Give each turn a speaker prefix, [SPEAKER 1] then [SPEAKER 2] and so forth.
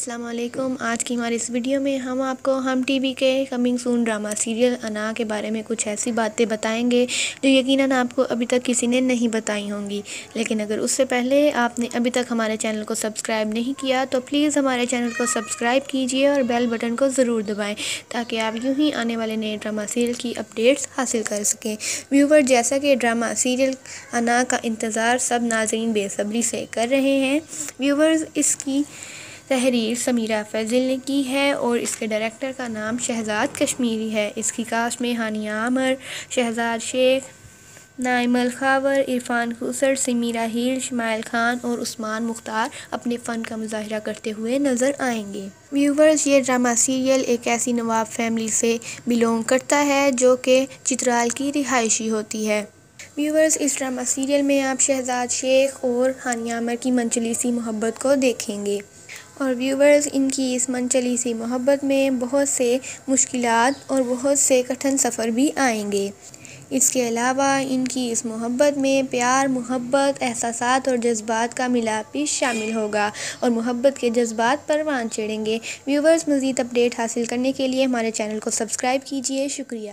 [SPEAKER 1] السلام علیکم۔ آج کی ہماری اس ویڈیو میں ہم آپ کو ہم ٹی وی کے کمنگ سون ڈرامہ سیریل انا کے بارے میں کچھ ایسی باتیں بتائیں گے جو یقیناً آپ کو ابھی تک کسی نے نہیں بتائی ہوں گی۔ لیکن اگر اس سے پہلے آپ نے ابھی تک ہمارے چینل کو سبسکرائب نہیں کیا تو پلیز ہمارے چینل کو سبسکرائب کیجیے اور بیل بٹن کو ضرور دبائیں تاکہ آپ یوں ہی آنے والے نئے ڈرامہ سیریل کی اپڈیٹس حاصل کر سکیں۔ ویور جیسا کہ ڈرامہ سیریل انا کا انتظار سب ناظرین بے صبری سے کر رہے ہیں ویورز اس کی تحریر سمیرہ فیضل نے کی ہے اور اس کے ڈائریکٹر کا نام شہزاد کشمیری ہے۔ اس کی کاسٹ میں ہانیہ عامر، شہزاد شیخ، نائم الخاور، عرفان خوسر سمیرہ ہیل، شمائل خان اور عثمان مختار اپنے فن کا مظاہرہ کرتے ہوئے نظر آئیں گے۔ ویورز، یہ ڈرامہ سیریل ایک ایسی نواب فیملی سے بلونگ کرتا ہے جو کہ چترال کی رہائشی ہوتی ہے۔ ویورز، اس ڈرامہ سیریل میں آپ شہزاد شیخ اور ہانیہ عامر کی منچلی سی محبت کو دیکھیں گے۔ اور ویورز ان کی اس منچلی سی محبت میں بہت سے مشکلات اور بہت سے کٹھن سفر بھی آئیں گے۔ اس کے علاوہ ان کی اس محبت میں پیار، محبت، احساسات اور جذبات کا ملاپ بھی شامل ہوگا اور محبت کے جذبات پروان چڑھیں گے۔ ویورز مزید اپڈیٹ حاصل کرنے کے لیے ہمارے چینل کو سبسکرائب کیجیے شکریہ۔